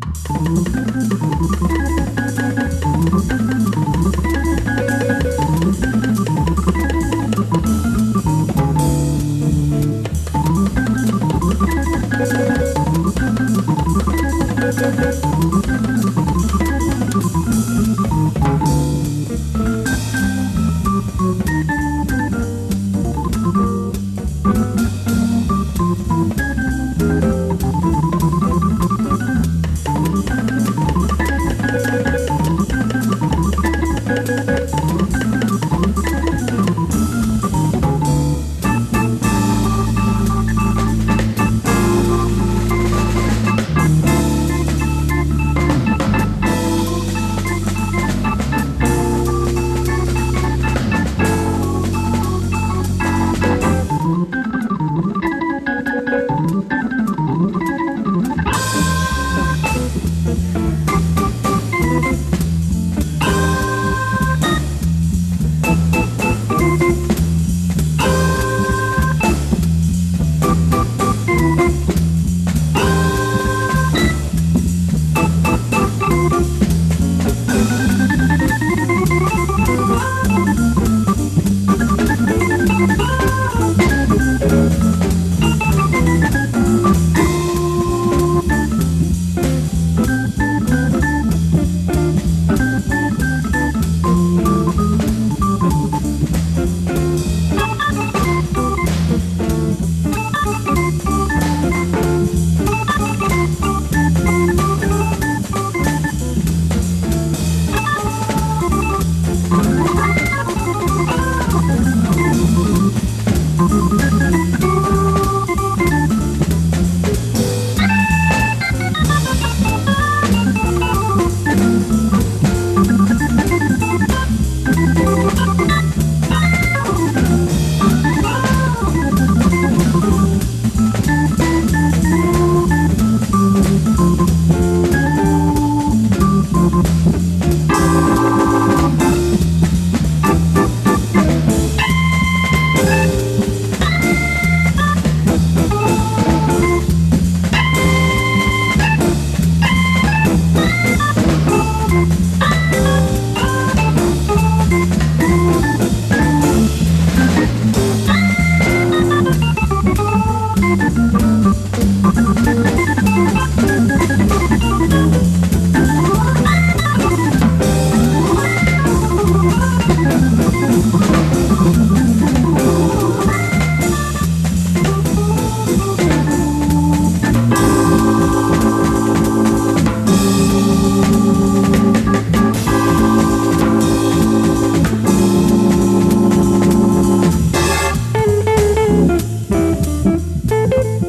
Música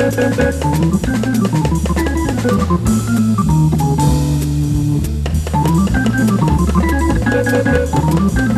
Thank you.